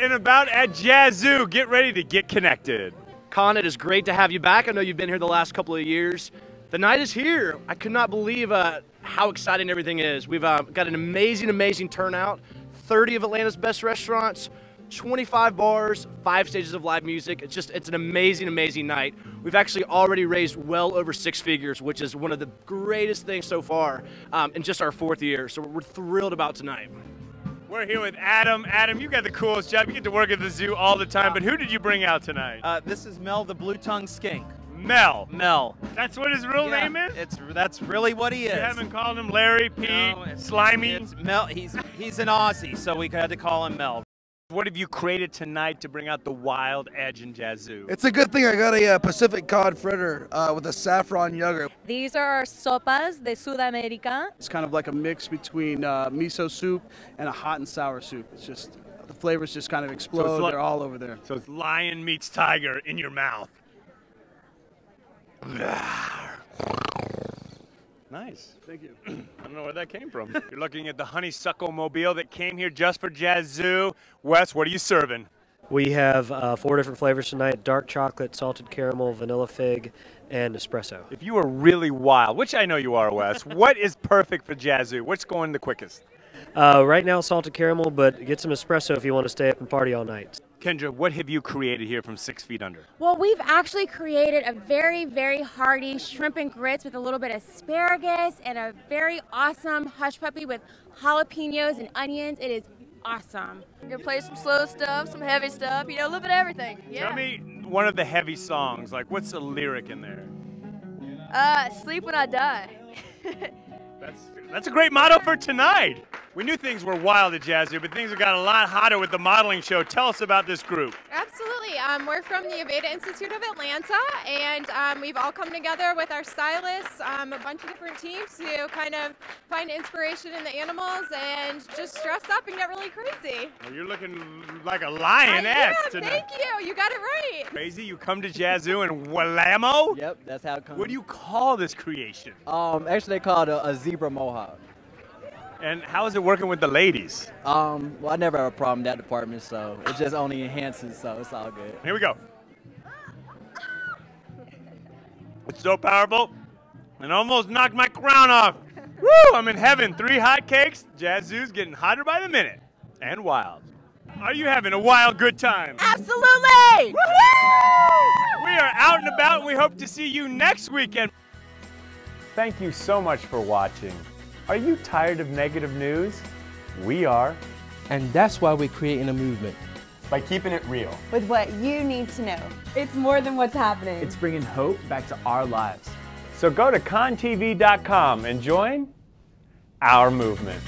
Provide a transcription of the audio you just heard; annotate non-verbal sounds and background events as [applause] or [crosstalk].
and about at Jazzoo. Get ready to get connected. Conn, it is great to have you back. I know you've been here the last couple of years. The night is here. I could not believe uh, how exciting everything is. We've uh, got an amazing, amazing turnout. 30 of Atlanta's best restaurants, 25 bars, five stages of live music. It's just, it's an amazing, amazing night. We've actually already raised well over six figures, which is one of the greatest things so far um, in just our fourth year. So we're thrilled about tonight. We're here with Adam. Adam, you got the coolest job. You get to work at the zoo all the time, but who did you bring out tonight? Uh, this is Mel, the blue tongue skink. Mel. Mel. That's what his real Yeah, name is? It's that's really what he is. You haven't called him Larry, Pete, No, it's- Slimy? It's Mel. He's he's an Aussie, so we had to call him Mel. What have you created tonight to bring out the wild edge in Jazzoo? It's a good thing I got a uh, Pacific cod fritter uh, with a saffron yogurt. These are our sopas de Sudamérica. It's kind of like a mix between uh, miso soup and a hot and sour soup. It's just the flavors just kind of explode. like- They're all over there. So it's lion meets tiger in your mouth. Nice. Thank you. [clears throat] I don't know where that came from. You're looking at the honeysuckle mobile that came here just for Jazzoo. Wes, what are you serving? We have uh, four different flavors tonight dark chocolate, salted caramel, vanilla fig, and espresso. If you are really wild, which I know you are, Wes, [laughs] what is perfect for Jazzoo? What's going the quickest? Uh, right now, salted caramel, but get some espresso if you want to stay up and party all night. Kendra, what have you created here from Six Feet Under? Well, we've actually created a very, very hearty shrimp and grits with a little bit of asparagus and a very awesome hush puppy with jalapenos and onions. It is awesome. We're gonna play some slow stuff, some heavy stuff, you know, a little bit of everything. Yeah. Tell me one of the heavy songs. Like, what's the lyric in there? Uh, sleep when I die. [laughs] That's that's a great motto for tonight. We knew things were wild at Jazzoo, but things have got a lot hotter with the modeling show. Tell us about this group. Absolutely. Um, we're from the Aveda Institute of Atlanta, and um, we've all come together with our stylists, um, a bunch of different teams to kind of find inspiration in the animals and just dress up and get really crazy. Well, you're looking like a lioness yeah, tonight. thank you. You got it right. Crazy, you come to Jazzoo and Walamo? Yep, that's how it comes. What do you call this creation? Um, actually, they call it a, a zebra mohawk. And how is it working with the ladies? Um, well, I never have a problem in that department, so it just only enhances, so it's all good. Here we go. It's so powerful. It almost knocked my crown off. Woo! I'm in heaven. Three hot cakes. Jazzoo's getting hotter by the minute. And wild. Are you having a wild good time? Absolutely! We are out and about, and we hope to see you next weekend. Thank you so much for watching. Are you tired of negative news? We are. And that's why we're creating a movement. By keeping it real. With what you need to know. It's more than what's happening. It's bringing hope back to our lives. So go to conntv.com and join our movement.